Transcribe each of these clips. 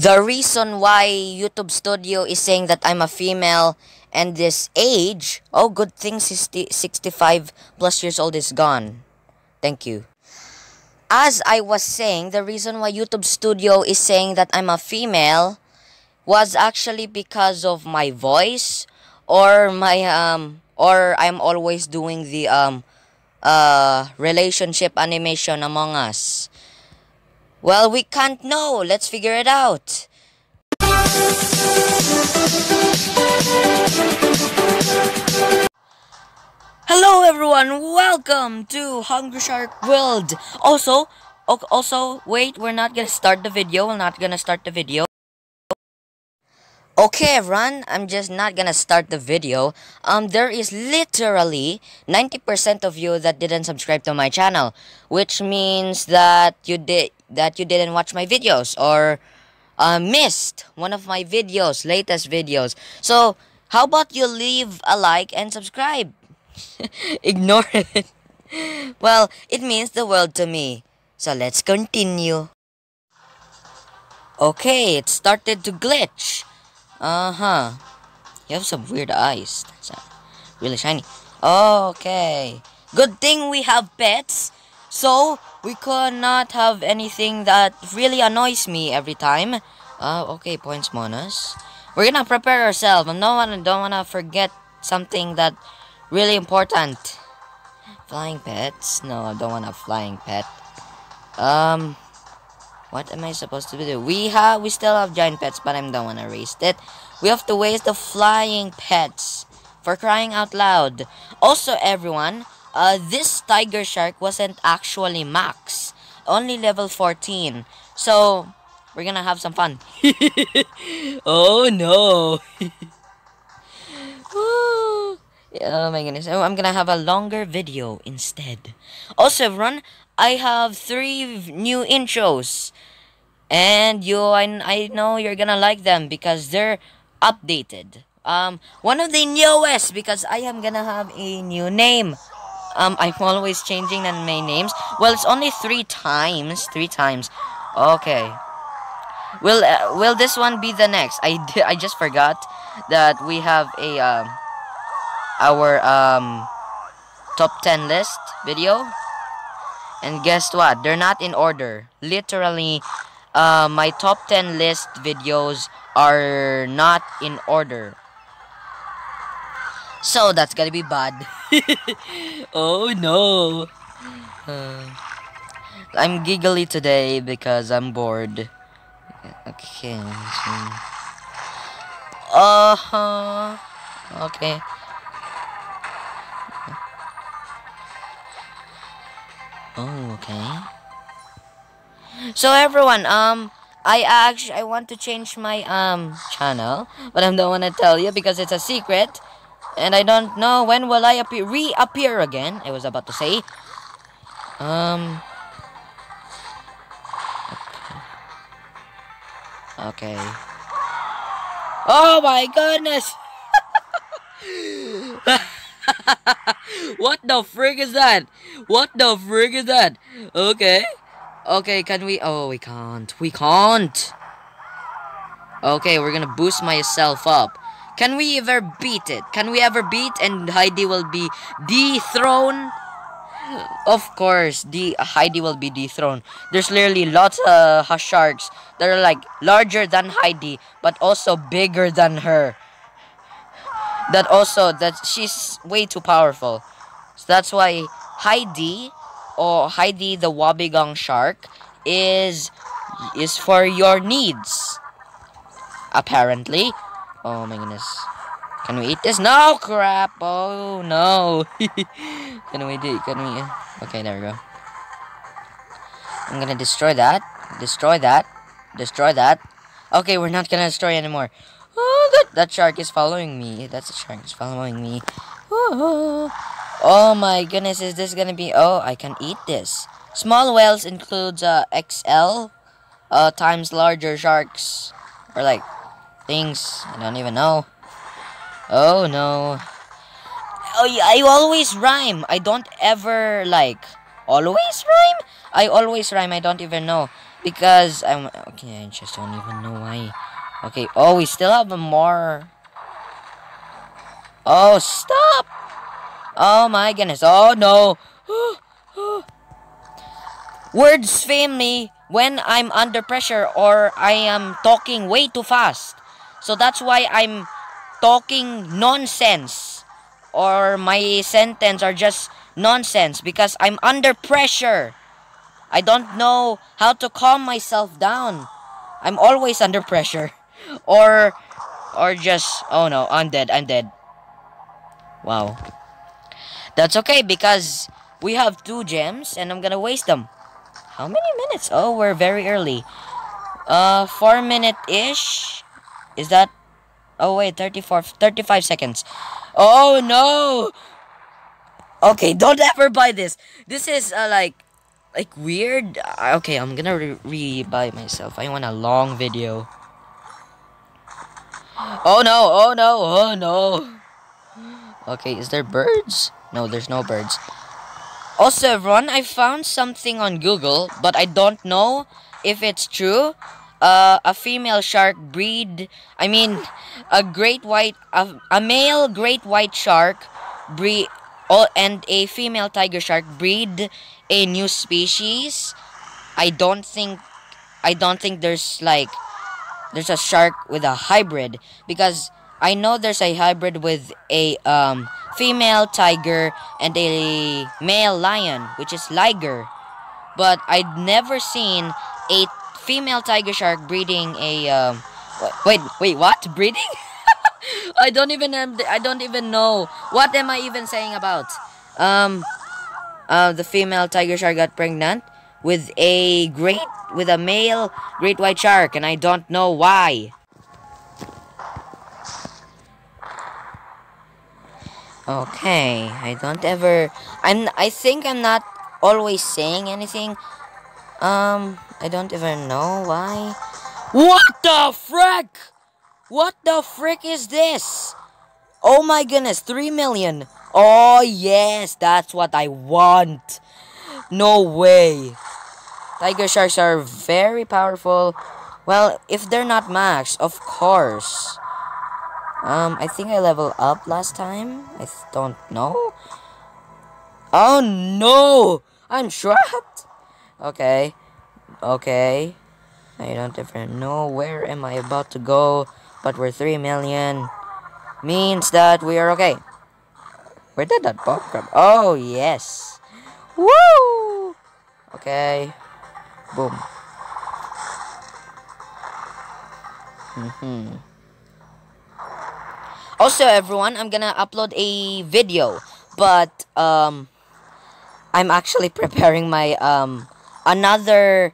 The reason why YouTube Studio is saying that I'm a female and this age, oh, good thing 60, 65 plus years old is gone. Thank you. As I was saying, the reason why YouTube Studio is saying that I'm a female was actually because of my voice or my um or I'm always doing the um uh relationship animation among us. Well, we can't know. Let's figure it out. Hello everyone, welcome to Hungry Shark World. Also, also, wait, we're not gonna start the video. We're not gonna start the video. Okay everyone, I'm just not gonna start the video. Um, there is literally 90% of you that didn't subscribe to my channel, which means that you did that you didn't watch my videos or uh, missed one of my videos, latest videos. So, how about you leave a like and subscribe? Ignore it. well, it means the world to me. So let's continue. Okay, it started to glitch. Uh-huh. You have some weird eyes. That's really shiny. Okay. Good thing we have pets. So, we could not have anything that really annoys me every time. Uh, okay, points bonus. We're gonna prepare ourselves. I don't wanna, don't wanna forget something that really important. Flying pets? No, I don't want a flying pet. Um, what am I supposed to do? We have, we still have giant pets, but I don't wanna waste it. We have to waste the flying pets. For crying out loud. Also, everyone, uh, this tiger shark wasn't actually max. Only level 14. So, we're gonna have some fun. oh no. oh my goodness. Oh, I'm gonna have a longer video instead. Also, everyone, I have three new intros. And you, I, I know you're gonna like them because they're updated. Um, one of the newest because I am gonna have a new name. Um, I'm always changing my names. Well, it's only three times. Three times. Okay. Will uh, will this one be the next? I I just forgot that we have a um our um top 10 list video. And guess what? They're not in order. Literally, uh, my top 10 list videos are not in order. So that's gonna be bad. oh no. Uh, I'm giggly today because I'm bored. Okay. Uh huh. Okay. Oh, okay. So everyone, um, I actually I want to change my um channel, but I don't want to tell you because it's a secret. And I don't know when will I appear reappear again. I was about to say. Um. Okay. okay. Oh my goodness! what the frig is that? What the frig is that? Okay. Okay, can we? Oh, we can't. We can't. Okay, we're gonna boost myself up. Can we ever beat it? Can we ever beat and Heidi will be dethroned? Of course, the Heidi will be dethroned. There's literally lots of uh, sharks that are like larger than Heidi, but also bigger than her. That also that she's way too powerful. So that's why Heidi or Heidi the Wobbegong shark is is for your needs. Apparently. Oh my goodness. Can we eat this? No crap. Oh no. can we do can we Okay, there we go. I'm gonna destroy that. Destroy that. Destroy that. Okay, we're not gonna destroy anymore. That that shark is following me. That's a shark is following me. Oh, oh my goodness, is this gonna be oh I can eat this. Small whales includes uh XL uh times larger sharks. Or like things. I don't even know. Oh no. Oh, I always rhyme. I don't ever like always rhyme. I always rhyme. I don't even know. Because I'm okay. I just don't even know why. Okay. Oh, we still have more. Oh, stop! Oh my goodness. Oh no. Words fail me when I'm under pressure or I am talking way too fast. So that's why I'm talking nonsense or my sentence are just nonsense because I'm under pressure. I don't know how to calm myself down. I'm always under pressure. Or or just oh no, I'm dead. I'm dead. Wow. That's okay because we have two gems and I'm gonna waste them. How many minutes? Oh, we're very early. Uh, 4 minute-ish? Is that... Oh, wait, 34, 35 seconds. Oh, no! Okay, don't ever buy this. This is, uh, like, like, weird. Uh, okay, I'm gonna re-buy myself. I want a long video. Oh, no, oh, no, oh, no. Okay, is there birds? No, there's no birds. Also, everyone, I found something on Google, but I don't know if it's true. Uh, a female shark breed, I mean, a great white, a, a male great white shark breed, oh, and a female tiger shark breed a new species. I don't think, I don't think there's like, there's a shark with a hybrid because I know there's a hybrid with a um, female tiger and a male lion, which is liger. But I'd never seen a female tiger shark breeding a um, wait wait what breeding? I don't even I don't even know what am I even saying about um uh, the female tiger shark got pregnant with a great with a male great white shark and I don't know why. Okay, I don't ever I'm I think I'm not always saying anything. Um, I don't even know why. What the frick? What the frick is this? Oh my goodness, 3 million. Oh yes, that's what I want. No way. Tiger sharks are very powerful. Well, if they're not max, of course. Um, I think I leveled up last time. I don't know. Oh no! I'm trapped! Okay. Okay. I don't even know where am I about to go. But we're 3 million. Means that we are okay. Where did that bomb come? Oh, yes. Woo! Okay. Boom. Mm-hmm. Also, everyone, I'm gonna upload a video, but um, I'm actually preparing my um another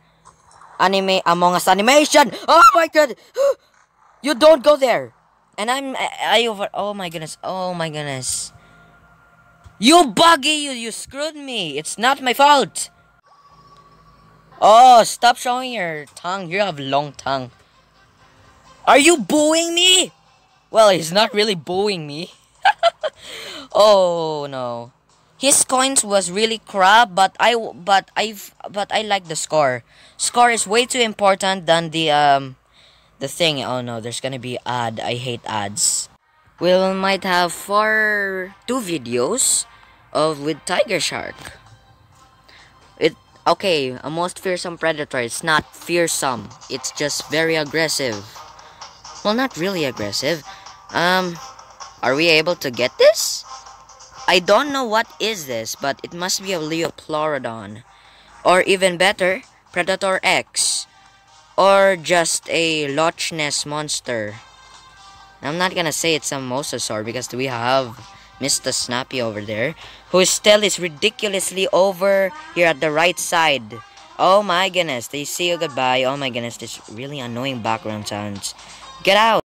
anime Among Us animation. Oh my god! you don't go there. And I'm I, I over. Oh my goodness! Oh my goodness! You buggy! You you screwed me. It's not my fault. Oh, stop showing your tongue. You have long tongue. Are you booing me? Well, he's not really booing me. oh no. His coins was really crap, but I but I've but I like the score. Score is way too important than the um the thing. Oh no, there's gonna be ad. I hate ads. We might have four two videos of with tiger shark. It okay. A most fearsome predator. It's not fearsome. It's just very aggressive. Well, not really aggressive. Um, are we able to get this? I don't know what is this, but it must be a Liopleurodon. Or even better, Predator X. Or just a Loch Ness Monster. I'm not gonna say it's a Mosasaur because we have Mr. Snappy over there, whose tail is ridiculously over here at the right side. Oh my goodness, they say you goodbye. Oh my goodness, this really annoying background sounds. Get out!